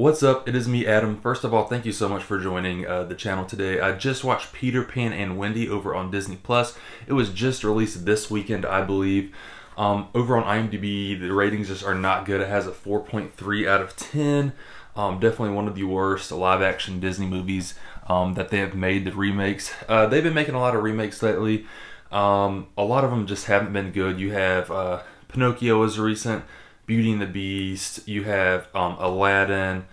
What's up? It is me, Adam. First of all, thank you so much for joining uh, the channel today. I just watched Peter Pan and Wendy over on Disney Plus. It was just released this weekend, I believe. Um, over on IMDb, the ratings just are not good. It has a 4.3 out of 10. Um, definitely one of the worst live-action Disney movies um, that they have made. The remakes. Uh, they've been making a lot of remakes lately. Um, a lot of them just haven't been good. You have uh, Pinocchio is recent. Beauty and the Beast. You have um, Aladdin,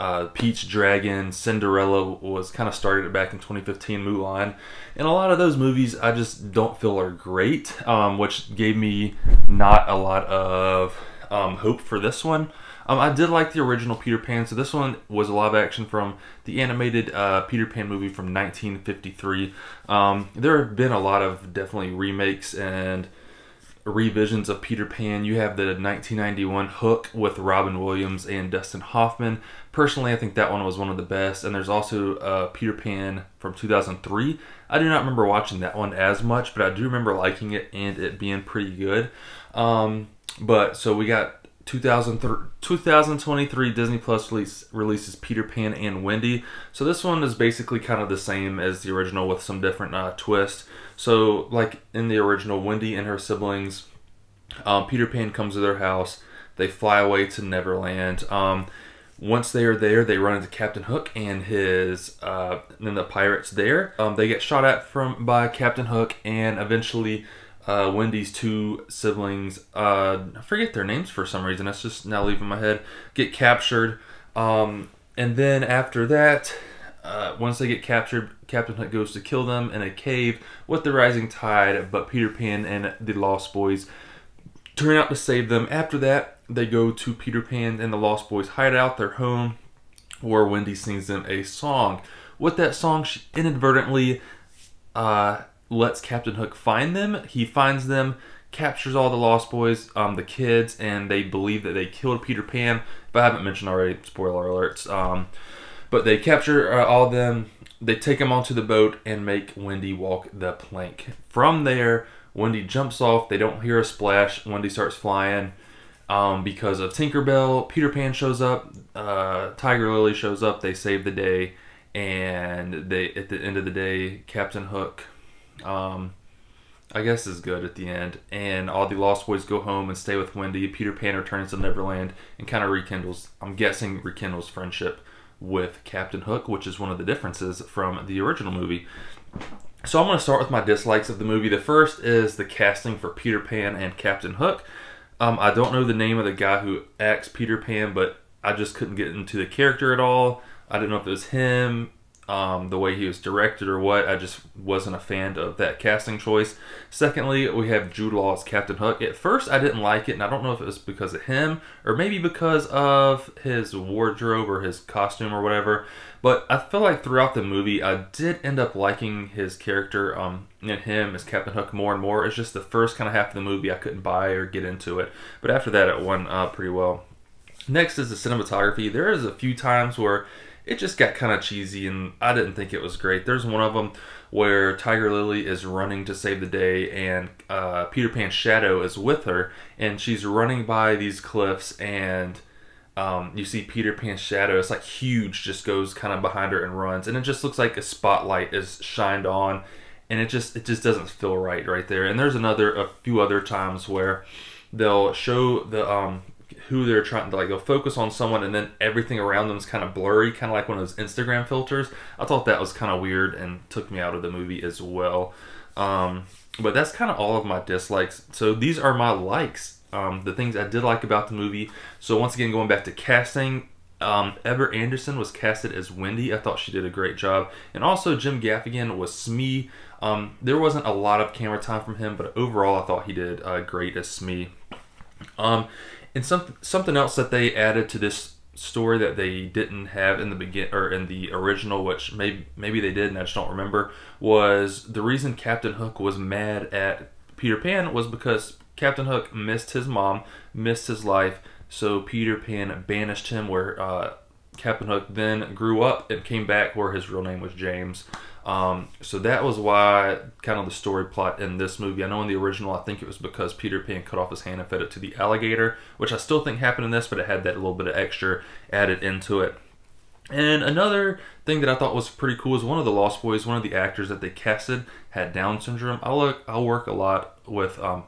uh, Pete's Dragon, Cinderella was kind of started back in 2015, Mulan, and a lot of those movies I just don't feel are great, um, which gave me not a lot of um, hope for this one. Um, I did like the original Peter Pan, so this one was a live action from the animated uh, Peter Pan movie from 1953. Um, there have been a lot of definitely remakes and revisions of Peter Pan. You have the 1991 Hook with Robin Williams and Dustin Hoffman. Personally, I think that one was one of the best. And there's also uh, Peter Pan from 2003. I do not remember watching that one as much, but I do remember liking it and it being pretty good. Um, but so we got 2023 Disney Plus release, releases Peter Pan and Wendy. So this one is basically kind of the same as the original with some different uh, twists. So like in the original, Wendy and her siblings, um, Peter Pan comes to their house. They fly away to Neverland. Um, once they are there, they run into Captain Hook and his uh, and the pirates there. Um, they get shot at from by Captain Hook, and eventually uh, Wendy's two siblings, uh, I forget their names for some reason. That's just now leaving my head. Get captured, um, and then after that, uh, once they get captured, Captain Hook goes to kill them in a cave with the rising tide. But Peter Pan and the Lost Boys turn out to save them. After that, they go to Peter Pan and the Lost Boys hideout, their home, where Wendy sings them a song. With that song, she inadvertently uh, lets Captain Hook find them. He finds them, captures all the Lost Boys, um, the kids, and they believe that they killed Peter Pan. If I haven't mentioned already, spoiler alerts. Um, but they capture uh, all of them. They take them onto the boat and make Wendy walk the plank. From there, Wendy jumps off. They don't hear a splash. Wendy starts flying um, because of Tinkerbell. Peter Pan shows up. Uh, Tiger Lily shows up. They save the day. And they, at the end of the day, Captain Hook um, I guess is good at the end. And all the Lost Boys go home and stay with Wendy. Peter Pan returns to Neverland and kind of rekindles, I'm guessing, rekindles friendship with Captain Hook, which is one of the differences from the original movie. So I'm going to start with my dislikes of the movie. The first is the casting for Peter Pan and Captain Hook. Um, I don't know the name of the guy who acts Peter Pan, but I just couldn't get into the character at all. I didn't know if it was him um, the way he was directed or what. I just wasn't a fan of that casting choice. Secondly, we have Jude Law as Captain Hook. At first, I didn't like it, and I don't know if it was because of him or maybe because of his wardrobe or his costume or whatever. But I feel like throughout the movie, I did end up liking his character um, and him as Captain Hook more and more. It's just the first kind of half of the movie I couldn't buy or get into it. But after that, it went uh, pretty well. Next is the cinematography. There is a few times where it just got kind of cheesy and I didn't think it was great. There's one of them where Tiger Lily is running to save the day and uh, Peter Pan's shadow is with her and she's running by these cliffs and um, you see Peter Pan's shadow. It's like huge, just goes kind of behind her and runs, and it just looks like a spotlight is shined on, and it just it just doesn't feel right right there. And there's another a few other times where they'll show the um, who they're trying to like they'll focus on someone and then everything around them is kind of blurry kind of like one of those instagram filters i thought that was kind of weird and took me out of the movie as well um, but that's kind of all of my dislikes so these are my likes um, the things i did like about the movie so once again going back to casting um, Ever Anderson was casted as Wendy. I thought she did a great job. And also Jim Gaffigan was Smee. Um, there wasn't a lot of camera time from him, but overall I thought he did uh, great as Smee. Um, and something something else that they added to this story that they didn't have in the begin or in the original, which maybe maybe they did and I just don't remember, was the reason Captain Hook was mad at Peter Pan was because Captain Hook missed his mom, missed his life, so Peter Pan banished him where uh, Captain Hook then grew up and came back where his real name was James. Um, so that was why kind of the story plot in this movie. I know in the original, I think it was because Peter Pan cut off his hand and fed it to the alligator, which I still think happened in this, but it had that little bit of extra added into it. And another thing that I thought was pretty cool is one of the Lost Boys, one of the actors that they casted had Down syndrome. I look, I work a lot with um,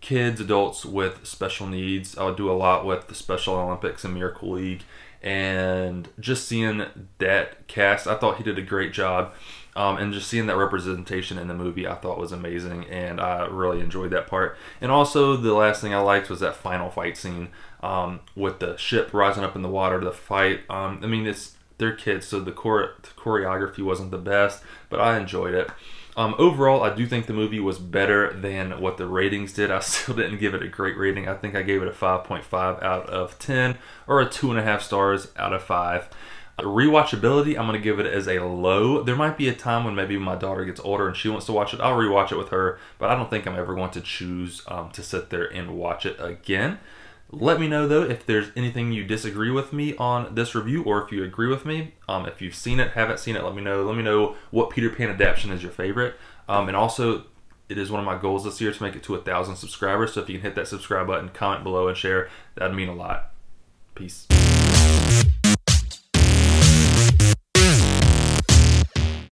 kids, adults with special needs. I'll do a lot with the Special Olympics and Miracle League, and just seeing that cast, I thought he did a great job. Um, and just seeing that representation in the movie, I thought was amazing, and I really enjoyed that part. And also, the last thing I liked was that final fight scene um, with the ship rising up in the water to fight. Um, I mean, it's they're kids, so the, chore- the choreography wasn't the best, but I enjoyed it. Um, overall, I do think the movie was better than what the ratings did. I still didn't give it a great rating. I think I gave it a 5.5 out of 10 or a 2.5 stars out of 5. Rewatchability, I'm to give it as a low. There might be a time when maybe my daughter gets older and she wants to watch it. I'll rewatch it with her, but I don't think I'm ever going to choose um, to sit there and watch it again. Let me know though if there's anything you disagree with me on this review or if you agree with me. Um, if you've seen it, haven't seen it, let me know. Let me know what Peter Pan adaptation is your favorite. Um, and also, it is one of my goals this year to make it to a thousand subscribers. So if you can hit that subscribe button, comment below, and share, that'd mean a lot. Peace.